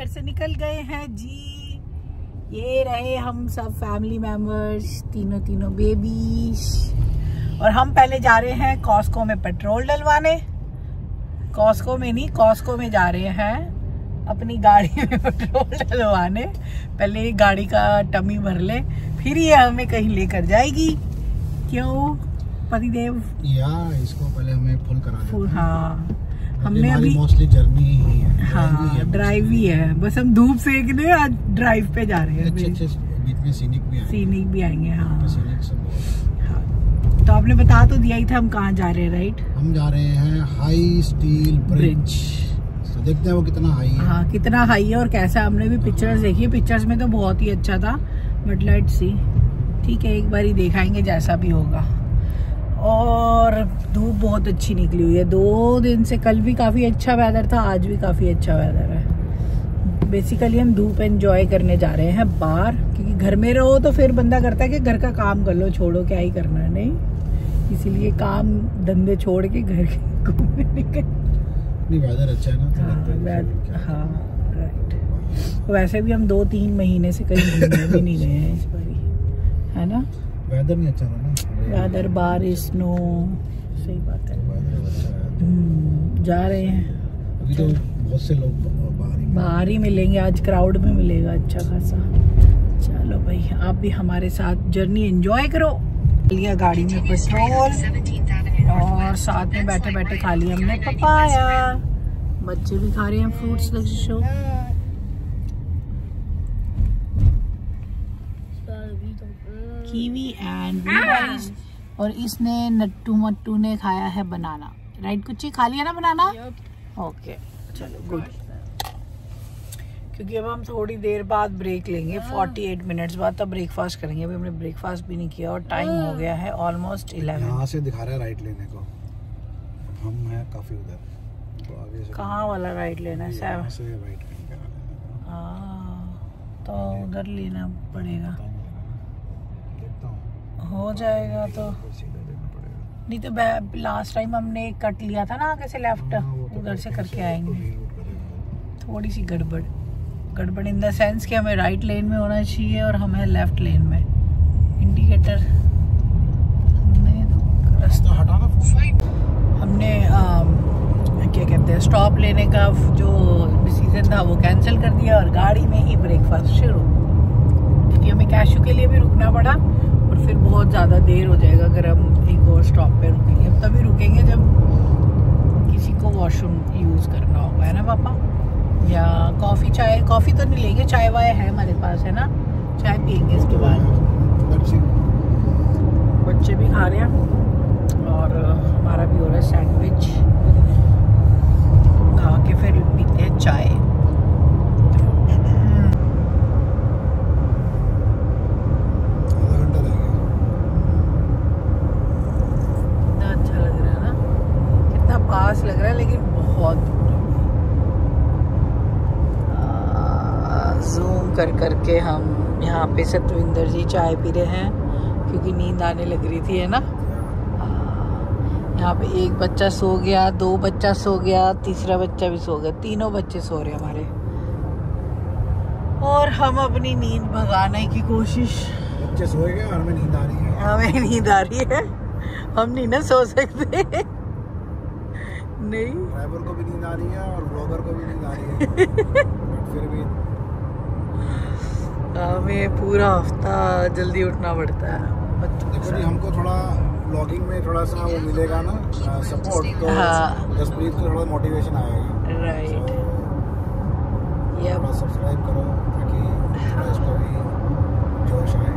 घर से निकल गए हैं। जी ये रहे हम सब फैमिली मेंबर्स तीनों तीनों बेबीज और हम पहले जा रहे हैं कॉस्को में पेट्रोल डलवाने। कॉस्को में नहीं कॉस्को में जा रहे हैं अपनी गाड़ी में पेट्रोल डलवाने। पहले ये गाड़ी का टमी भर ले फिर ये हमें कहीं लेकर जाएगी। क्यों? पतिदेव? या इसको पहले हमें फुल करा फुल हैं। हमने अभी मोस्टली जर्नी ही है। हाँ ड्राइव ही है। बस हम धूप सेकने आज ड्राइव पे जा रहे हैं अच्छे बीच में सीनिक भी आएँगे। सीनिक भी आएँगे हाँ। हाँ। तो आपने बता तो दिया ही था हम कहाँ जा रहे हैं राइट हम जा रहे हैं हाई स्टील ब्रिज ब्रिज तो देखते हैं वो कितना हाई है। हाँ कितना हाई है और कैसा हमने भी पिक्चर्स देखी है। पिक्चर्स में तो बहुत ही अच्छा था बट लेट सी ठीक है एक बार ही दिखाएँगे जैसा भी होगा। और धूप बहुत अच्छी निकली हुई है। दो दिन से कल भी काफ़ी अच्छा वेदर था आज भी काफ़ी अच्छा वेदर है। बेसिकली हम धूप एंजॉय करने जा रहे हैं बाहर क्योंकि घर में रहो तो फिर बंदा करता है कि घर का काम कर लो छोड़ो क्या ही करना है नहीं? इसीलिए काम धंधे छोड़ के घर के घूमने निकल। नहीं वेदर अच्छा है ना तो हाँ, हाँ। राइट वैसे भी हम दो तीन महीने से कहीं घूमने भी नहीं गए हैं। इस बारी है ना? वेदर नहीं अच्छा था ना। वेदर बारिश स्नो सही बात है। हम्म, जा रहे हैं। अभी तो बहुत से लोग बाहर ही मिलेंगे। आज क्राउड में मिलेगा अच्छा खासा। चलो भाई आप भी हमारे साथ जर्नी एंजॉय करो। लिया गाड़ी में पेट्रोल और साथ में बैठे बैठे खा लिया हमने पपाया बच्चे भी खा रहे हैं फ्रूट्स शो कीवी एंड और इसने नट्टू मट्टू ने खाया है बनाना। राइट कुछ खा लिया ना बनाना? ओके चलो गुड क्योंकि अब हम थोड़ी देर बाद ब्रेक लेंगे 48 मिनट्स बाद तब ब्रेकफास्ट करेंगे। अभी हमने ब्रेकफास्ट भी नहीं किया और टाइम हो गया है ऑलमोस्ट 11 यहाँ से दिखा रहा है राइट लेने को। हम हैं काफ़ी उधर। तो आगे से कहाँ वाला राइट लेना है सेवन से राइट है। हाँ, तो उधर लेना पड़ेगा पता नहीं लगा। देखता हूँ जाएगा तो। नहीं तो लास्ट टाइम हमने कट लिया था ना आगे से लेफ़्ट उधर से करके आएँगे। थोड़ी सी गड़बड़। गड़बड़ इन द सेंस कि हमें राइट लेन में होना चाहिए और हमें लेफ़्ट लेन में। इंडिकेटर तो रास्ता हटाना हमने अम, क्या कहते हैं स्टॉप लेने का जो डिसीज़न था वो कैंसिल कर दिया और गाड़ी में ही ब्रेकफास्ट शुरू। क्योंकि हमें कैशू के लिए भी रुकना पड़ा। और फिर बहुत ज़्यादा देर हो जाएगा अगर हम एक और स्टॉप पे रुकेंगे। हम तभी रुकेंगे जब किसी को वॉशरूम यूज़ करना होगा है ना पापा? या कॉफ़ी चाय कॉफ़ी तो नहीं लेंगे चाय वाय है हमारे पास है ना? चाय पियेंगे इसके बाद। बच्चे बच्चे भी खा रहे हैं और हमारा भी हो रहा है सैंडविच खा के फिर पीते हैं चाय आधा घंटा रह गया कितना अच्छा लग रहा है ना कितना पास लग रहा है लेकिन बहुत दूर जूम कर करके हम यहाँ पे सतविंदर जी चाय पी रहे हैं क्योंकि नींद आने लग रही थी है ना? यहाँ पे एक बच्चा सो गया दो बच्चा सो गया तीसरा बच्चा भी सो गया तीनों बच्चे सो रहे हमारे। और हम अपनी नींद भगाने की कोशिश। बच्चे सोए गए और हमें नींद आ रही है। हमें नींद आ रही है। हम नहीं ना सो सकते। नहीं। ड्राइवर को भी नींद आ रही है और ब्लॉगर को भी नींद आ रही है। फिर भी हमें पूरा हफ़्ता जल्दी उठना पड़ता है। देखो जी हमको थोड़ा ब्लॉगिंग में थोड़ा सा वो मिलेगा ना सपोर्ट तो हाँ। जसप्रीत को थोड़ा मोटिवेशन आएगा। राइट ये थोड़ा सब्सक्राइब करो ताकि इसको भी जोश आए।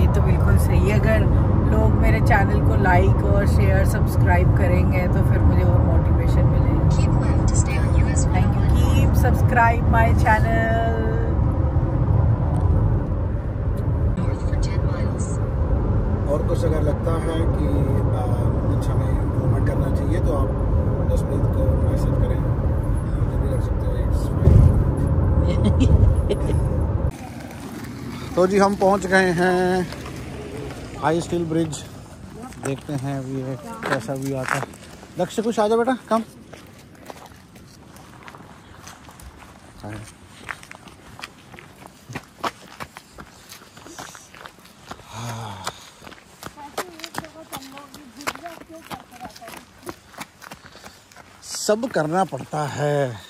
ये तो बिल्कुल सही है। अगर लोग मेरे चैनल को लाइक और शेयर सब्सक्राइब करेंगे तो फिर मुझे और मोटिवेशन मिलेगी। Thank you keep subscribe my channel और कुछ अगर लगता है कि कुछ हमें इम्प्रूवमेंट करना चाहिए तो आप जसप्रीत को मैसेज करें। मुझे भी कर सकते हो तो जी, हम पहुँच गए हैं हाई स्टील ब्रिज देखते हैं अभी ये कैसा भी आता है। लक्ष्य, कुछ आ जा बेटा कम रखा है सब करना पड़ता है।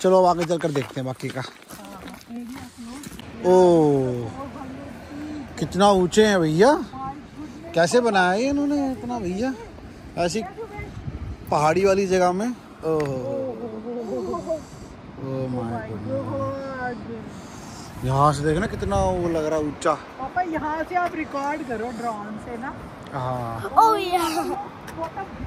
चलो अब आगे चलकर देखते हैं बाकी का। ओ कितना ऊँचे हैं भैया। कैसे बनाया है इन्होंने इतना भैया? ऐसी पहाड़ी वाली जगह में? Oh oh my God. यहाँ से देखना कितना वो लग रहा ऊँचा। पापा यहाँ से आप रिकॉर्ड करो ड्रोन से ना। हाँ.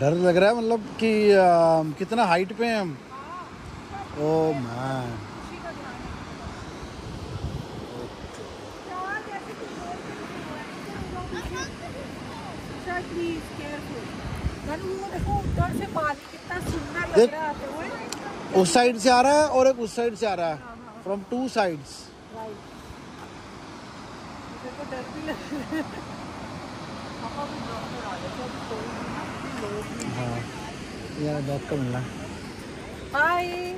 डर लग रहा है मतलब कि आ, कितना हाइट पे हैं हम? ओ मैन आते हुए उस साइड से आ रहा है और एक उस साइड से आ रहा है। फ्रॉम टू साइड्स डर भी लग रहा है। पापा भी डॉक्टर आ गए थे अभी कोई भी ना कोई लोग नहीं हाँ यार डॉग का मिलना है हाय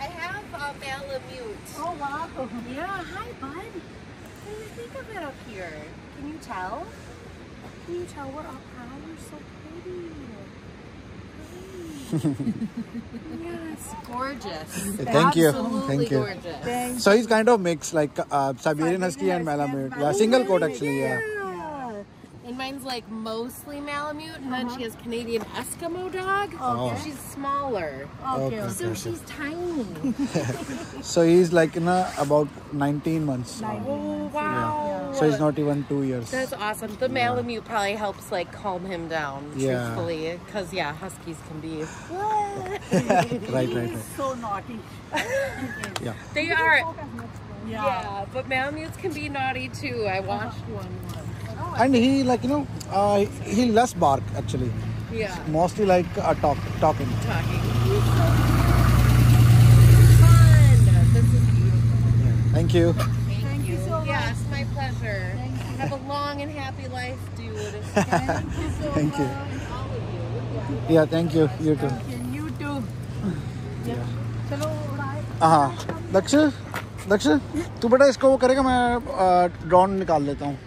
I have a Malamute. ओ वाह Yeah, hi, bud. What do you think of it up here? Can you tell? Can you tell what? Oh, wow, you're so pretty. yes, gorgeous. Thank you. Absolutely Thank you. gorgeous. So he's kind of mix like uh, Siberian Husky and Malamute. Yeah, single coat actually. Yeah. And mine's like mostly Malamute, and then uh-huh. she has Canadian Eskimo dog. Oh. She's smaller. Okay Okay. So she's tiny. So he's like in a, about 19 months. oh, wow. So he's not even two years. That's awesome. The Malamute probably helps like calm him down, Yeah. truthfully, because yeah, huskies can be. Right, right, right. so naughty Yeah. they are, yeah yeah, but Malamutes can be naughty too. I watched one once. And he like you know uh, he less bark actually. Yeah, Mostly like uh, talk talking. talking. Fun. This is beautiful. Thank you. Thank, you so Yes, my pleasure. Have a long and happy life, dude. thank you so Thank you. All of you. Yeah, thank you. You too. Okay, you too चलो उड़ाए हाँ दक्ष दक्ष तू बेटा इसको वो करेगा मैं drone निकाल लेता हूँ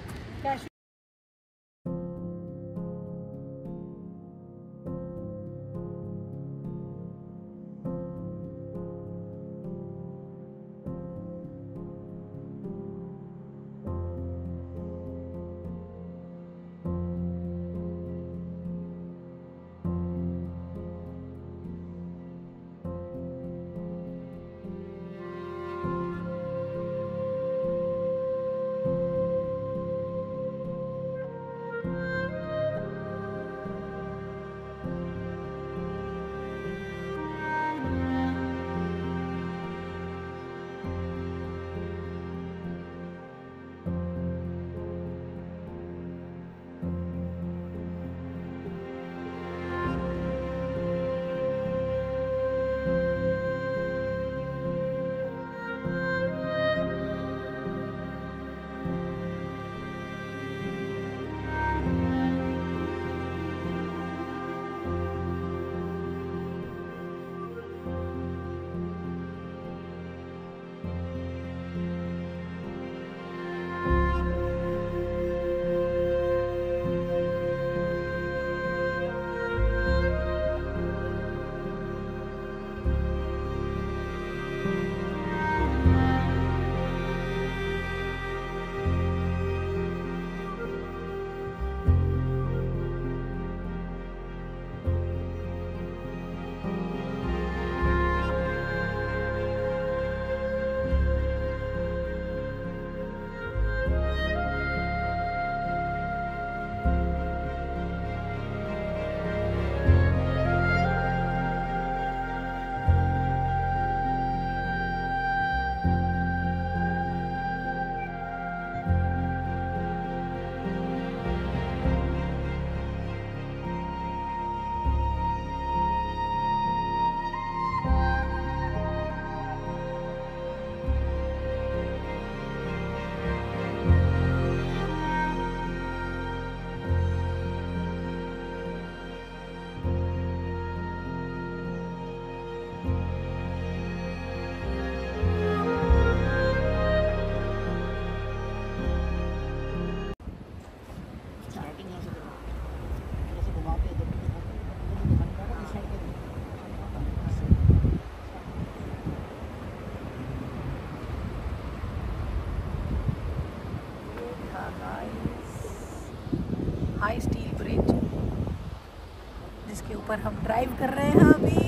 ड्राइव कर रहे हैं अभी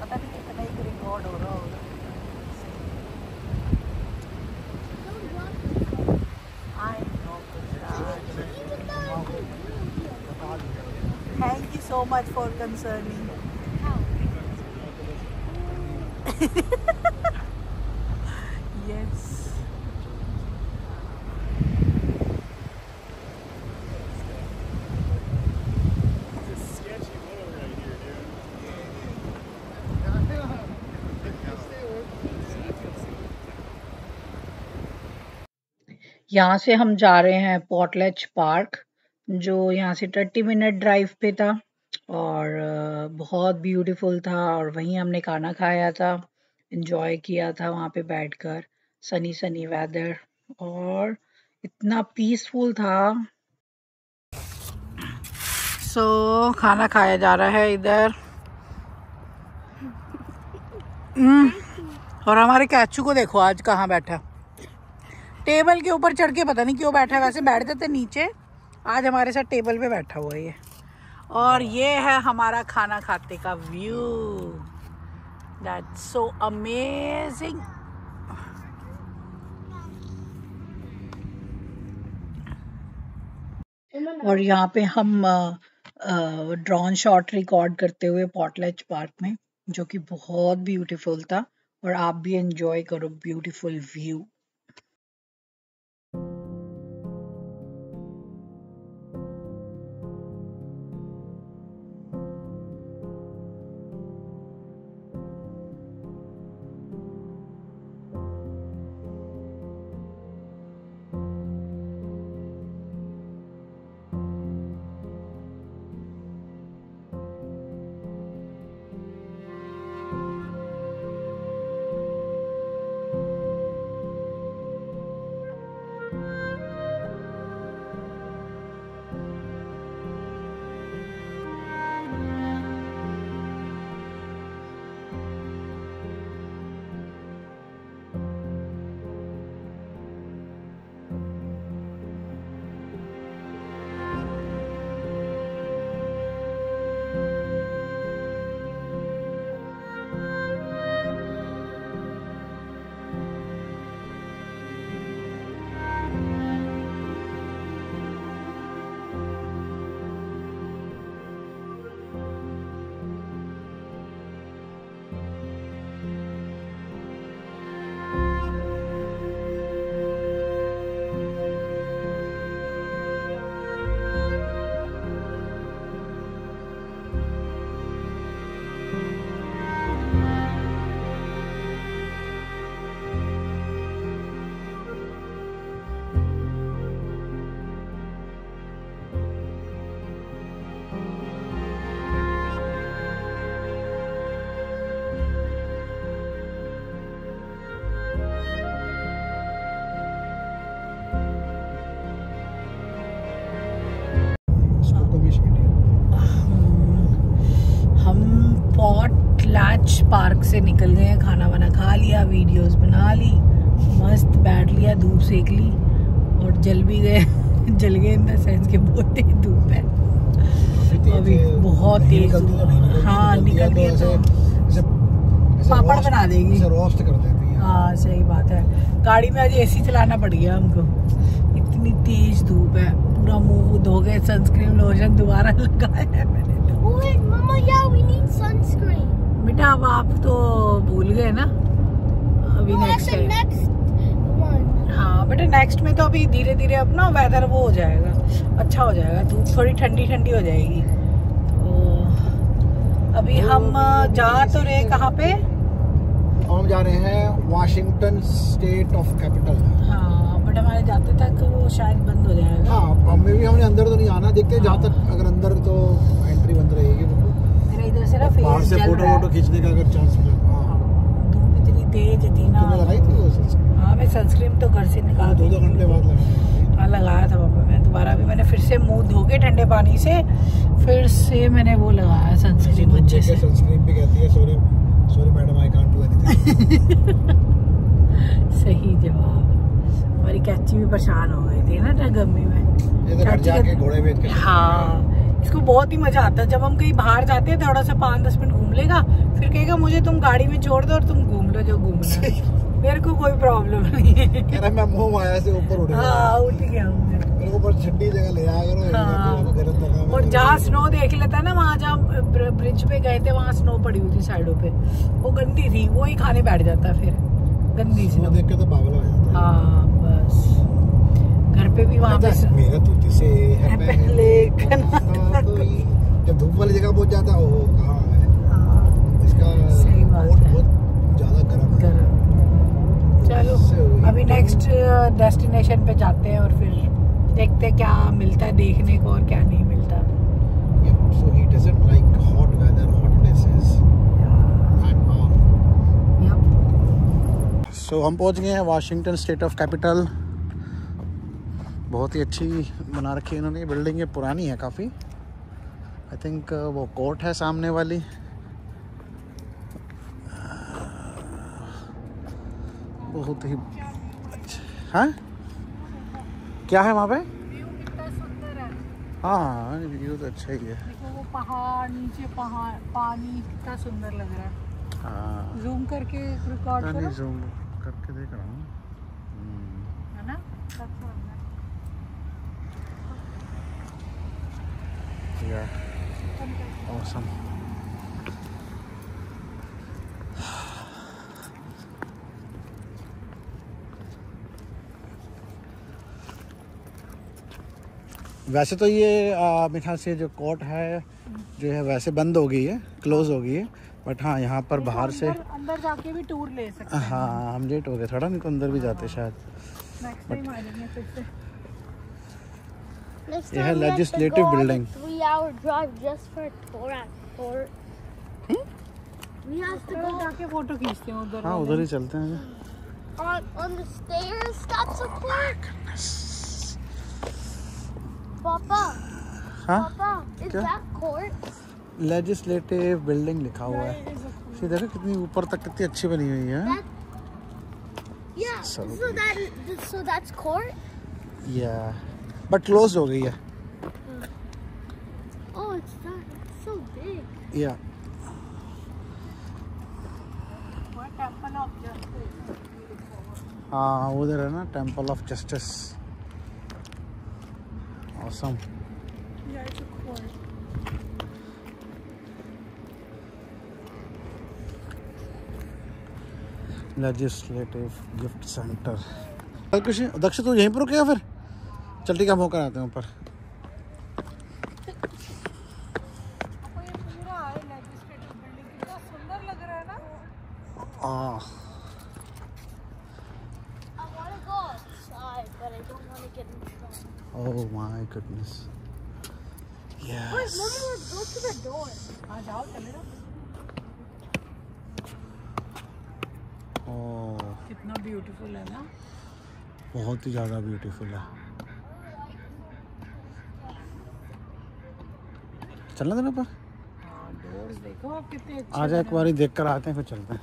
पता नहीं कितना ही रिकॉर्ड हो रहा होगा I know, Thank you so much for concerning. यहाँ से हम जा रहे हैं पॉटलेच पार्क जो यहाँ से 30 मिनट ड्राइव पे था और बहुत ब्यूटीफुल था और वहीं हमने खाना खाया था एंजॉय किया था वहाँ पे बैठकर सनी सनी वेदर और इतना पीसफुल था। सो so, खाना खाया जा रहा है इधर। हम्म, और हमारे कैचू को देखो आज कहाँ बैठा। टेबल के ऊपर चढ़ के पता नहीं क्यों बैठा है, वैसे बैठ जाते नीचे। आज हमारे साथ टेबल पे बैठा हुआ ये। और ये है हमारा खाना खाते का व्यू। दैट्स सो अमेजिंग और यहाँ पे हम ड्रोन शॉट रिकॉर्ड करते हुए पॉटलेच पार्क में, जो कि बहुत ब्यूटीफुल था, और आप भी एंजॉय करो ब्यूटीफुल व्यू वीडियोस ली मस्त बैठ लिया धूप सेक ली और जल भी गए जल गए इन द सेंस के बहुत तेज धूप है। अभी बहुत तेज हाँ निकल गया तो पापड़ बना देगी। रोस्ट कर देती है। हाँ सही बात है। गाड़ी में आज एसी चलाना पड़ गया हमको। इतनी तेज धूप है। पूरा मुँह धो गए सनस्क्रीन लोशन दोबारा लगाया है मैंने। तो. बेटा अब आप तो भूल गए ना। अभी नेक्स्ट one. हाँ बेटा नेक्स्ट में तो अभी धीरे धीरे अब ना वेदर वो हो जाएगा। अच्छा हो जाएगा धूप थोड़ी ठंडी ठंडी हो जाएगी। तो अभी हम अ, जा तो रहे कहाँ पे? हम जा रहे हैं वाशिंगटन स्टेट ऑफ़ कैपिटल हाँ बट हमारे जाते तक वो शायद बंद हो जाएगा। हाँ अब भी हमने अंदर तो नहीं आना देखते हैं जहाँ तक अगर अंदर तो एंट्री बंद रहेगी मेरा इधर से ना फ़ोटो वोटो खींचने का अगर चांस मिले। हाँ हाँ, तेज थी ना। लगाई थी हाँ मैं सनस्क्रीन तो घर से निकाल हाँ, दो दो घंटे बाद लगाई हाँ लगाया था पापा मैं दोबारा भी मैंने फिर से मुँह धो के ठंडे पानी से फिर से मैंने वो लगाया सनस्क्रीन अच्छे से। सनस्क्रीन भी कहती है sorry sorry madam I can't do anything सही जवाब। हमारी कैची भी परेशान हो गई थी ना गर्मी में। तो हाँ। इसको बहुत ही मज़ा आता है। जब हम कहीं बाहर जाते हैं थोड़ा सा पाँच दस मिनट घूम लेगा फिर कहेगा मुझे तुम गाड़ी में छोड़ दो और तुम लो जो घूमना। मेरे को कोई प्रॉब्लम नहीं है कह रहा मैं मुँह माया से ऊपर हाँ उठ गया। मेरे को ऊपर ठंडी जगह ले आया करो हाँ। और जहाँ स्नो देख लेता है ना वहाँ जहाँ ब्रिज पे गए थे वहाँ स्नो पड़ी हुई थी साइडों पे वो गंदी थी वो ही खाने बैठ जाता फिर गंदी स्नो देख के तो पागल हो जाता हाँ बस घर पे भी वहाँ पे मेरा तो से है पहले जब धूप वाली जगह पहुँच जाता है वो कहाँ हाँ, इसका सही बात है। बहुत ज़्यादा गर्म है गर्म। चलो अभी नेक्स्ट डेस्टिनेशन पे जाते हैं और फिर देखते हैं क्या मिलता है देखने को और क्या नहीं मिलता। So he doesn't like hot weather, hot places. So so, हम पहुँच गए हैं वाशिंगटन स्टेट ऑफ़ कैपिटल बहुत ही अच्छी बना रखी है इन्होंने। बिल्डिंग ये पुरानी है काफ़ी। आई थिंक वो कोर्ट है सामने वाली। बहुत ही अच्छा हाँ? क्या है वहाँ पे? है हाँ व्यू तो अच्छा ही है। वो पहाड़ नीचे पहाड़ पानी कितना सुंदर लग रहा है। हाँ। जूम करके रिकॉर्ड करो। जूम करके देख रहा हूँ। हम्म। है ना? Yeah. Awesome. वैसे तो ये मेरे से जो कोर्ट है जो है वैसे बंद हो गई है क्लोज हो गई है बट हाँ यहाँ पर बाहर से अंदर, जाके भी टूर ले सकते हैं। हाँ हम लेट हो गए थोड़ा नहीं तो अंदर भी जाते शायद। Have to चलो go जाके फ़ोटो खींचते हैं उधर हाँ उधर ही चलते हैं। on on the stairs. That's a court. Legislative building लिखा हुआ है। इसे देखो कितनी ऊपर तक कितनी अच्छी बनी हुई है। बट क्लोज हो गई है। ओह हाँ, उधर है ना temple of justice awesome Yeah, it's a cord. Legislative gift centre कुछ दक्ष तू यहीं पर रुकेगा फिर? चल ठीक है हम होकर आते हैं ऊपर आपको ये पूरा है legislative building कितना सुंदर लग रहा है ना ah I want to go outside, but I don't want to get in trouble. Oh my goodness Wait, go to the door. Oh कितना ब्यूटीफुल है ना? बहुत ही ज़्यादा ब्यूटीफुल है। चलना देना पर हाँ देखो आप कितने आ जाए एक बार देख कर आते हैं फिर चलते हैं।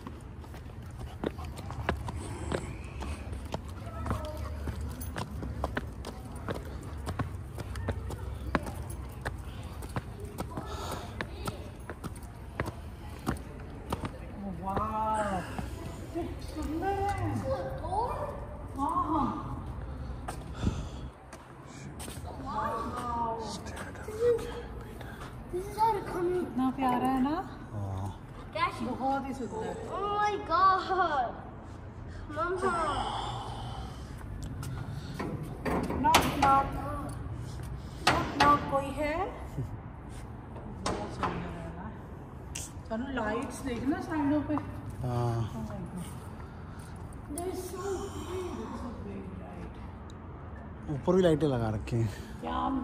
वाह कितना सुंदर है हाँ हाँ This is how to come in. कितना प्यारा है ना? बहुत ही सुंदर Oh my god. Knock knock knock knock कोई है? बहुत सुंदर है ना? चलो लाइट्स देखना साइडों पे। हाँ। They're so big. ऊपर भी लाइटें लगा रखी हैं। क्या हम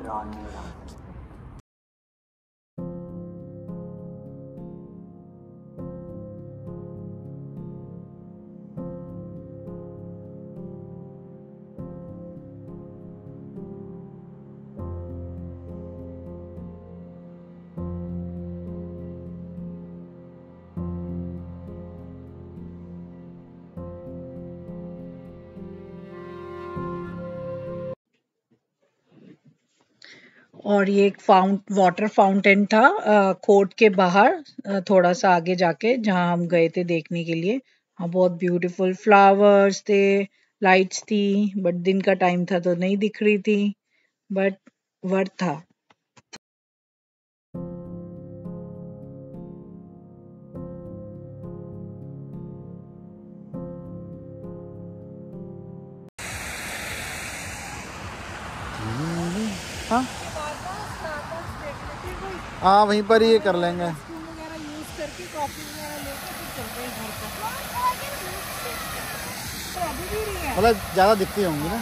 और ये एक फाउंट वाटर फाउंटेन था कोर्ट के बाहर थोड़ा सा आगे जाके, जहाँ हम गए थे देखने के लिए। हाँ बहुत ब्यूटीफुल फ्लावर्स थे लाइट्स थी बट दिन का टाइम था तो नहीं दिख रही थी बट वर्थ था। हाँ। हाँ वहीं पर ही ये कर लेंगे। मतलब ज़्यादा दिखती होंगी ना।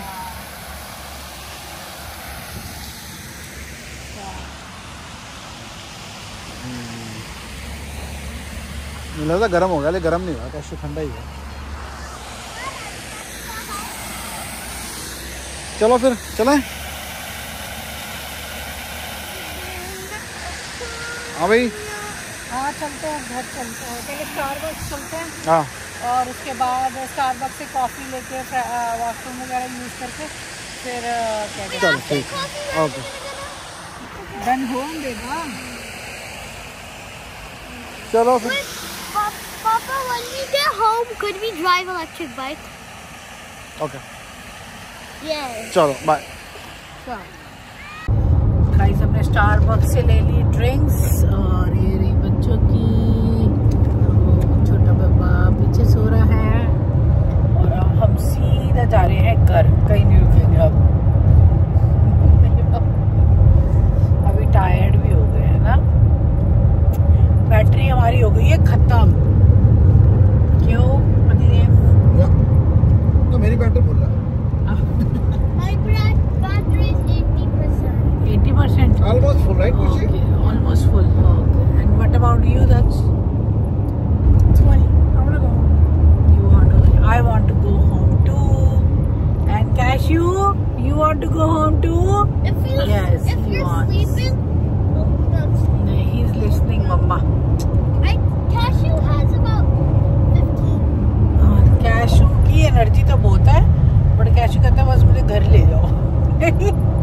लगता गर्म हो गया गर्म नहीं हुआ, कैसे ठंडा ही है। चलो फिर, चलें। हाँ भाई। हाँ चलते हैं घर चलते हैं। पहले स्टारबक्स चलते हैं। हाँ। और उसके बाद स्टारबक्स से कॉफ़ी लेके वॉशरूम वगैरह यूज़ करके फिर क्या चलो ठीक है। ओके डन हो बेटा। चलो फिर। Papa, when we get home, could we drive electric bike? Okay Yeah. चलो बाय हमने स्टारबक्स से ले ली ड्रिंक्स और ये रही बच्चों की छोटा बाबा पीछे सो रहा है और हम सीधा जा रहे हैं घर, कहीं नहीं रुकेंगे अब। अभी टायर्ड भी हो गए हैं ना। बैटरी हमारी हो गई है खत्म। क्यों? मतलब तो मेरी battery full right, Kushi? Okay, almost full. Okay. And what about you? That's 20. I want to go home. You want to? I want to go home too. And Cashew, you want to go home too? If you, yes, if he you're wants. sleeping, no, की energy तो बहुत है but cashew कहता है बस मुझे घर ले जाओ